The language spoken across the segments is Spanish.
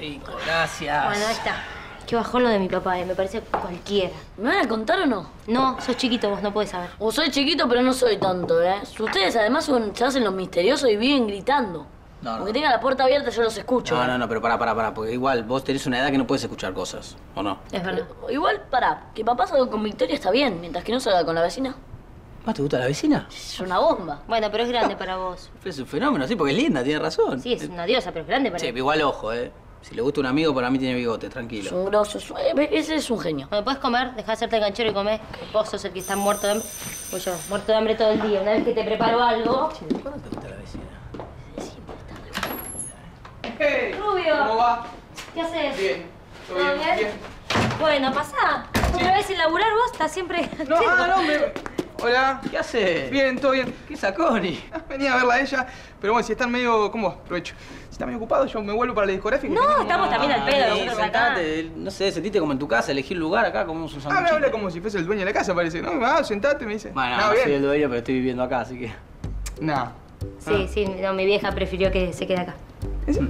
rico, gracias. Bueno, ahí está. Qué bajón lo de mi papá, eh. me parece cualquiera. ¿Me van a contar o no? No, sos chiquito, vos no podés saber. O soy chiquito, pero no soy tonto, ¿eh? Ustedes además son- se hacen los misteriosos y viven gritando. No, no. Aunque tenga la puerta abierta, yo los escucho. No, ¿eh? no, no, pero pará, pará, pará, porque igual vos tenés una edad que no puedes escuchar cosas, ¿o no? Es verdad. Igual, pará, que papá salga con Victoria está bien, mientras que no salga con la vecina. ¿Más te gusta la vecina? Es una bomba. Bueno, pero es grande para vos. Es un fenómeno, sí, porque es linda, tiene razón. Sí, es una diosa, pero es grande para Sí, pero igual ojo, ¿eh? Si le gusta un amigo, para mí tiene bigote, Es tranquilo. un grosso, es un- eh, ese es un genio. Bueno, ¿puedes comer? Dejá de hacerte el ganchero y comer. Vos sos el que está muerto de hambre. Pues yo, muerto de hambre todo el día. Una vez que te preparo algo... ¿Cuándo te gusta la vecina? Rubio. ¿Cómo va? ¿Qué haces? Bien. ¿Todo ¿Todo bien? bien? Bueno, pasá. Otra vez sin laburar vos, estás siempre... No, ah, no, me... Hola. ¿Qué hace? Bien, todo bien. ¿Qué saconi? Ah, Venía a verla a ella, pero bueno, si están medio... ¿Cómo? Aprovecho. Si están medio ocupados, yo me vuelvo para la discográfica. y No, tenemos- estamos también al pedo, nosotros acá. sentate, no sé, sentiste como en tu casa, elegí un lugar acá, comemos un Ah, me sanguchito. habla como si fuese el dueño de la casa, parece. No, ah, sentate, me dice. Bueno, no, no soy el bien. dueño, pero estoy viviendo acá, así que... No. Sí, sí, no, mi vieja prefirió que se quede acá. ¿Eso?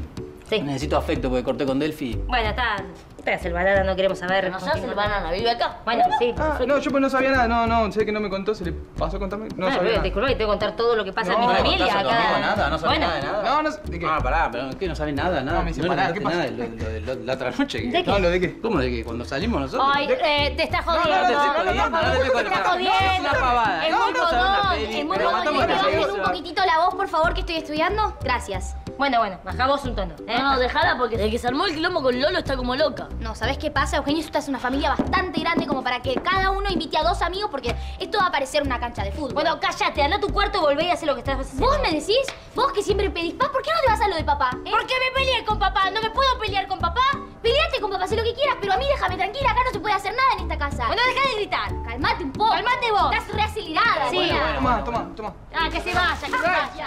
Sí. Necesito afecto porque corté con Delphi. Bueno, está... No te hagas el banana, no queremos saber. No se hace el banana, vive acá. Bueno, sí. Ah, no, yo pues no sabía nada. No, no, sé que no me contó. ¿Se le pasó a contarme? No Ah, sabía pero nada. disculpa que te voy a contar todo lo que pasa No, en mi no familia. tu acá. amigo nada, no sabes bueno, nada de nada. No, no sé. ¿De qué? Ah, pará, pero ¿qué? ¿No sabes nada? nada? No, me dice, pará, contaste ¿qué pasa? nada de lo, lo de lo- la otra noche. que- ¿De qué? No, ¿lo de qué? ¿Cómo de que cuando salimos nosotros? Ay, eh, te estás no, jodiendo. no, no, no, jodiendo, no, no te no, estoy jodiendo. Es una pavada. Es No, muy no, bodón, es muy pero bodón. matamos ¿Me la bajas risa. un un poquitito la voz, por favor, que estoy estudiando? Gracias. Bueno, bueno, bajá vos un tono. ¿eh? No, no, dejala porque desde que se armó el quilombo con Lolo está como loca. No, ¿sabes qué pasa? Eugenio, esta es una familia bastante grande como para que cada uno invite a dos amigos porque esto va a parecer una cancha de fútbol. Bueno, cállate, anda a tu cuarto y volvé y haz lo que estás haciendo. vos me decís, vos que siempre pedís paz, ¿por qué no te vas a lo de papá? eh? ¿Por qué me peleé con papá? ¿No me puedo pelear con papá? Peleate con papá, haz lo que quieras, pero a mí déjame tranquila, acá no se puede hacer nada en esta casa. Bueno, deja de gritar. Calmate un poco. Calmate vos. Estás reacelerada. Sí. nena. Toma, toma, toma. Ah, que se vaya, que se vaya.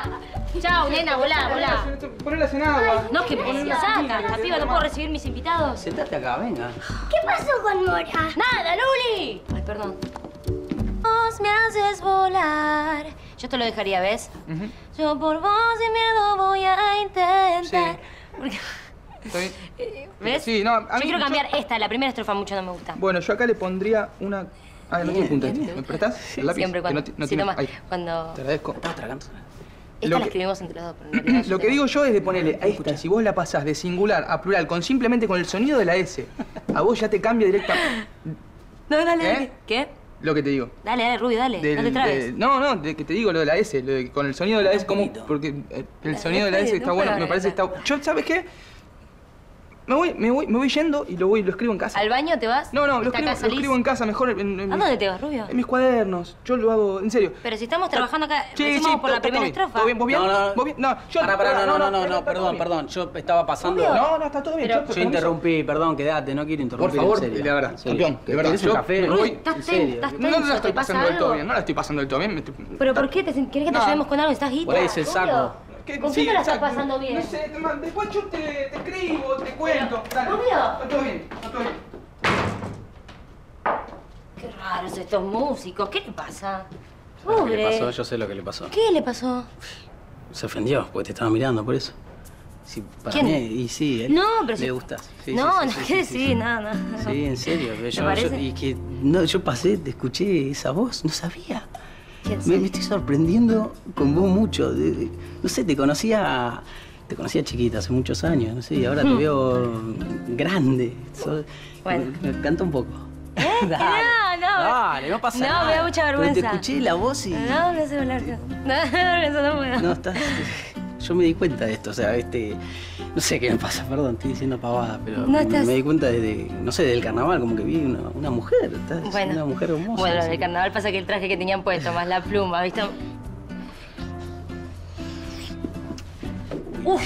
Chao, nena, volá, volá. Ponela en agua. No, que me saca. La piba no puedo recibir mis invitados. Sentate acá, venga. ¿Qué pasó con Mora? ¡Nada, Luli! Ay, perdón. Vos me haces volar. Yo te lo dejaría, ¿ves? Yo por vos sin miedo voy a intentar. Sí. Porque- ¿Estoy? ¿Ves? Sí, no, a yo quiero yo- cambiar esta. La primera estrofa mucho no me gusta. Bueno, yo acá le pondría una... Ah, no tiene punta. ¿Me prestás el lápiz? Siempre Que cuando... no no sí, tiene- ahí. Cuando... Te agradezco. Estaba tragando. Esta Lo la que- escribimos entre los dos. pero en Lo que digo yo es de ponerle a esta, si vos la pasás de singular a plural con simplemente con el sonido de la S, a vos ya te cambia directa No, dale, ¿Eh? dale. ¿Qué? lo que te digo. Dale, dale, Rubio, dale. Del- no te trabes. de- no, no, de que te digo lo de la S, lo de- con el sonido de la S, como, porque eh, el sonido de la S está no bueno, me parece que está... Yo, ¿sabes qué? Me voy, me voy, me voy yendo y lo voy, lo escribo en casa. ¿Al baño te vas? No, no, lo ¿Está escribo, lo escribo en casa mejor. En, en ¿A mis- dónde te vas, Rubio? En mis cuadernos. Yo lo hago, en serio. Pero si estamos trabajando acá, Sí, sí, por la primera estrofa. ¿Todo bien? ¿Vos bien? No, no, ¿Vos bien? No, yo... Pará, pará, no, no, no, no, perdón, perdón. Yo estaba pasando. No, no, está todo bien. Pero- yo, interrumpí, perdón, quedate, no quiero Por interrumpir. favor, en serio. la verdad, campeón, de verdad. ¿Querés un café? Estás No, la estoy ¿te pasa pasando del todo bien, no la estoy pasando del todo bien. ¿Pero por qué? ¿Te, ¿Querés que te No. ayudemos con algo? ¿Estás guita? Por ahí es el saco. ¿Qué- ¿Con sí, quién te la estás pasando bien? No sé, después yo te, te escribo, te cuento. Dale. Rubio. Está todo bien, está todo bien. Qué raros estos músicos. ¿Qué le pasa? ¿Sabes lo que Pobre. le pasó? Yo sé lo que le pasó. ¿Qué le pasó? Se ofendió porque te estaba mirando, por eso. Sí, para ¿Quién? mí, y sí, él No, pero le si- gustas. Sí, no, sí, no, sí, sí, ¿qué sí, decir? sí. No, no. Sí, en serio. Yo, yo- parece? y que no, yo pasé, te escuché esa voz, no sabía. ¿Quién Me, estoy sorprendiendo con vos mucho. no sé, te conocía, te conocía chiquita hace muchos años, no sé, y ahora te veo grande. Bueno. Me, canta un poco. ¿Eh? Dale, No, no. Dale, no pasa No, nada. me da mucha Pero vergüenza. te escuché la voz y. No, no sé hablar. No, eso no puedo. No, estás. Yo me di cuenta de esto, o sea, este. No sé qué me pasa, perdón, estoy diciendo pavada, pero No estás- me di cuenta desde, no sé, del carnaval, como que vi una, una mujer, estás Bueno. una mujer hermosa. Bueno, así. del carnaval pasa que el traje que tenían puesto, más la pluma, ¿viste? Uy.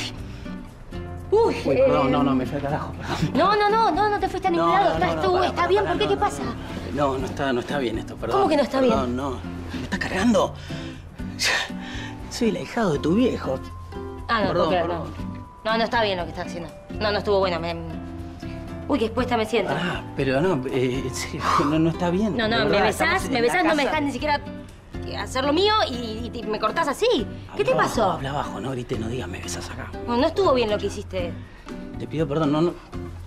Uy. Uy, eh, perdón, no, no, me fue al carajo, perdón. No, no, no, no, no te fuiste a ningún No, lado. no, Estás no, tú, pará, ¿está bien? ¿Por qué? no, ¿Qué no, pasa? No, no está, no está bien esto, perdón. ¿Cómo que no está bien? Perdón, no. ¿Me estás cargando? Soy el ahijado de tu viejo. Ah, no, Perdón, perdón. no. No, no está bien lo que estás haciendo. No, no estuvo bueno. Me... Uy, qué expuesta me siento. Ah, pero no, eh, no, no está bien. No, no, me besás, me besás, no me dejas ni siquiera hacer lo mío y, me cortás así. ¿Qué te Habla pasó? Habla abajo, no grites, no digas me besas acá. No, no estuvo bien lo que hiciste. te pido perdón, no, no.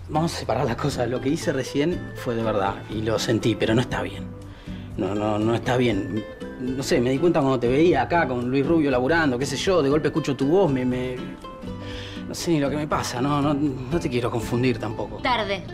Vamos a separar las cosas. Lo que hice recién fue de verdad y lo sentí, pero no está bien. No, no, no está bien. No sé, me di cuenta cuando te veía acá con Luis Rubio laburando, qué sé yo, de golpe escucho tu voz, me. No sé ni lo que me pasa, no, no, no te quiero confundir tampoco. Tarde.